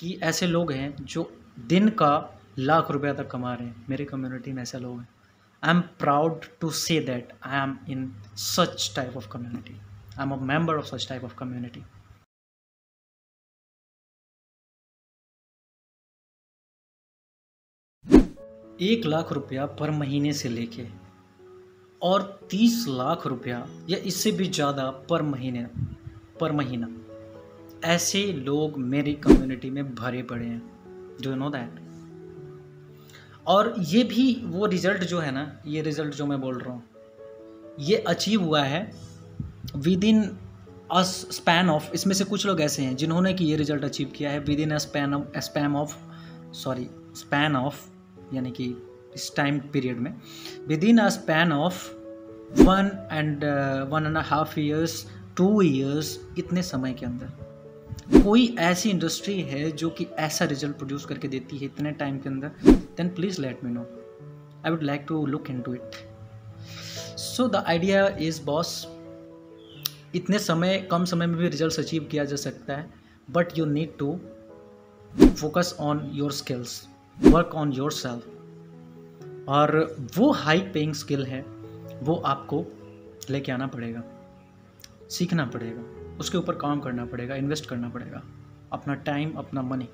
कि ऐसे लोग हैं जो दिन का लाख रुपया तक कमा रहे हैं। मेरी कम्युनिटी में ऐसे लोग हैं। I am proud to say that I am in such type of community I am a member of such type of community एक लाख रुपया पर महीने से लेके और तीस लाख रुपया या इससे भी ज़्यादा पर महीने, पर महीना। ऐसे लोग मेरी कम्युनिटी में भरे पड़े हैं। डू नो दैट और ये भी वो रिज़ल्ट जो है ना, ये रिज़ल्ट जो मैं बोल रहा हूँ, ये अचीव हुआ है within a span of इसमें से कुछ लोग ऐसे हैं जिन्होंने कि ये रिज़ल्ट अचीव किया है within a span of spam of sorry span of यानी कि इस टाइम पीरियड में within a span of one and one and half years two years इतने समय के अंदर। कोई ऐसी इंडस्ट्री है जो कि ऐसा रिज़ल्ट प्रोड्यूस करके देती है इतने टाइम के अंदर then please let me know I would like to look into it so the idea is boss इतने समय, कम समय में भी रिज़ल्ट अचीव किया जा सकता है but you need to focus on your skills work on yourself और वो हाई पेइंग स्किल है, वो आपको लेके आना पड़ेगा, सीखना पड़ेगा। उसके ऊपर काम करना पड़ेगा इन्वेस्ट करना पड़ेगा। अपना टाइम अपना मनी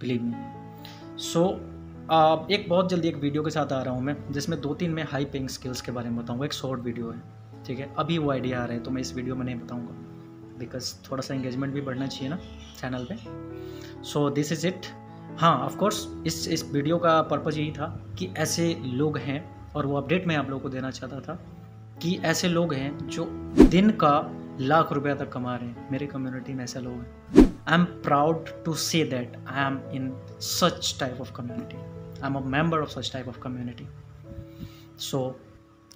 बिलीव मी सो एक बहुत जल्दी एक वीडियो के साथ आ रहा हूँ मैं, जिसमें दो तीन मैं हाई पेइंग स्किल्स के बारे में बताऊँगा। एक शॉर्ट वीडियो है, ठीक है? अभी वो आइडिया आ रहा है तो मैं इस वीडियो में नहीं बताऊँगा। बिकॉज़ थोड़ा सा इंगेजमेंट भी बढ़ना चाहिए ना चैनल पे। सो दिस इज़ इट हाँ ऑफकोर्स इस इस वीडियो का पर्पज़ यही था कि ऐसे लोग हैं, और वो अपडेट मैं आप लोगों को देना चाहता था कि ऐसे लोग हैं जो दिन का लाख रुपया तक कमा रहे हैं। मेरे कम्युनिटी में ऐसे लोग हैं। I am proud to say that I am in such type of community I am a member of such type of community so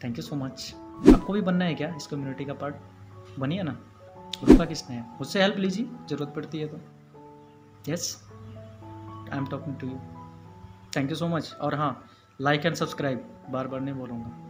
thank you so much आपको भी बनना है क्या इस कम्युनिटी का पार्ट बनिए ना। रुका किसने? है मुझसे हेल्प लीजिए, ज़रूरत पड़ती है तो। Yes I am talking to you thank you so much और हाँ लाइक एंड सब्सक्राइब बार बार नहीं बोलूँगा।